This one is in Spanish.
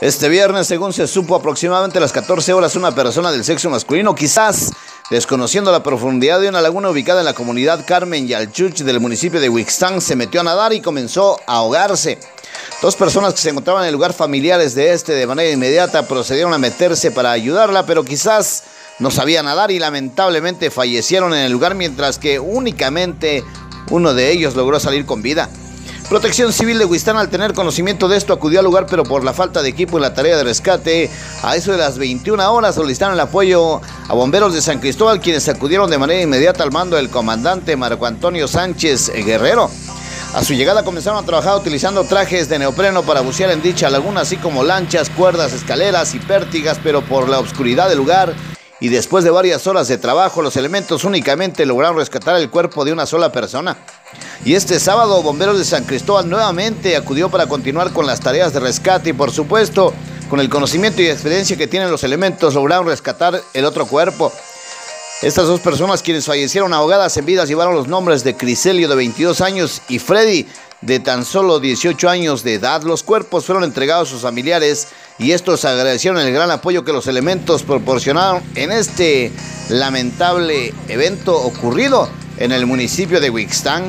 Este viernes, según se supo, aproximadamente a las 14 horas, una persona del sexo masculino, quizás desconociendo la profundidad de una laguna ubicada en la comunidad Carmen Yalchuch del municipio de Huixtán, se metió a nadar y comenzó a ahogarse. Dos personas que se encontraban en el lugar familiares de este de manera inmediata procedieron a meterse para ayudarla, pero quizás no sabía nadar y lamentablemente fallecieron en el lugar mientras que únicamente uno de ellos logró salir con vida. Protección Civil de Huistán, al tener conocimiento de esto, acudió al lugar, pero por la falta de equipo en la tarea de rescate, a eso de las 21 horas solicitaron el apoyo a bomberos de San Cristóbal, quienes acudieron de manera inmediata al mando del comandante Marco Antonio Sánchez Guerrero. A su llegada comenzaron a trabajar utilizando trajes de neopreno para bucear en dicha laguna, así como lanchas, cuerdas, escaleras y pértigas, pero por la oscuridad del lugar y después de varias horas de trabajo, los elementos únicamente lograron rescatar el cuerpo de una sola persona. Y este sábado, Bomberos de San Cristóbal nuevamente acudió para continuar con las tareas de rescate y por supuesto, con el conocimiento y experiencia que tienen los elementos, lograron rescatar el otro cuerpo. Estas dos personas quienes fallecieron ahogadas en vidas llevaron los nombres de Criselio de 22 años y Freddy de tan solo 18 años de edad. Los cuerpos fueron entregados a sus familiares y estos agradecieron el gran apoyo que los elementos proporcionaron en este lamentable evento ocurrido en el municipio de Wixtán.